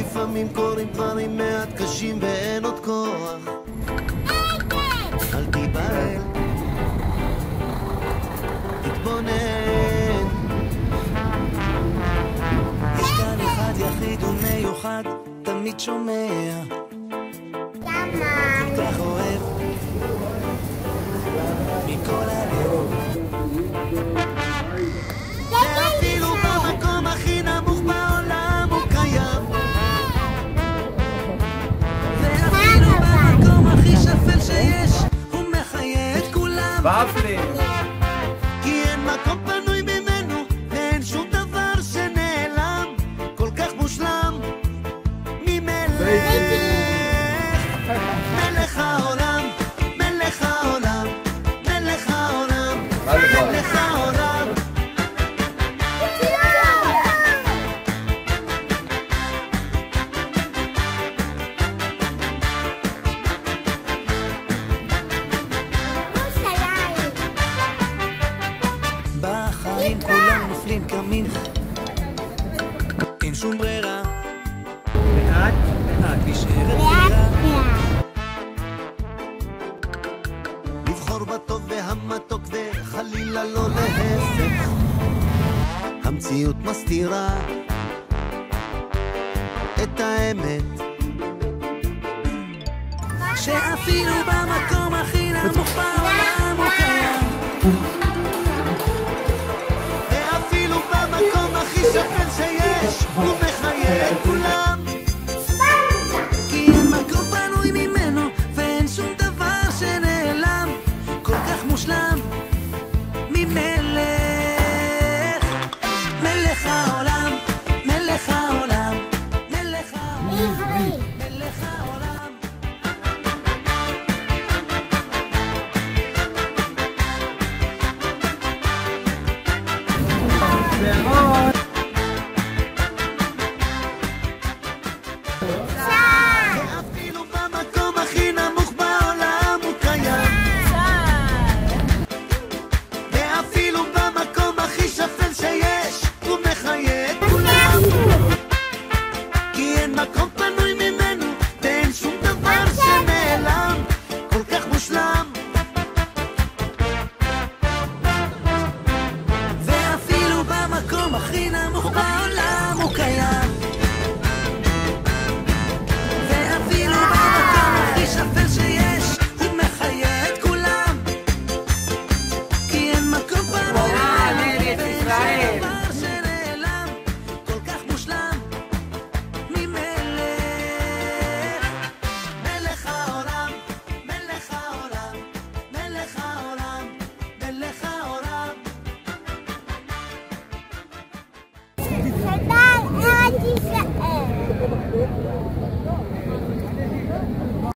לפעמים קורים דברים מעט קשים ואין עוד כוח. אל תיבהל. תתבונן. יש כאן אחד יחיד ומיוחד תמיד שומע. כל כך אוהב מקום פנוי ממנו ואין שום דבר שנעלם כל כך מושלם ממלך מלך העולם מלך העולם מלך העולם? מלך העולם נופלים קמים. אין שום ברירה. מעט, מעט. נשארת ברירה. לבחור בטוב והמתוק וחלילה לא להפך. המציאות מסתירה את האמת. שאפילו במקום הכי נמוך בעולם הוא קיים Bye. ואפילו במקום הכי נמוך בעולם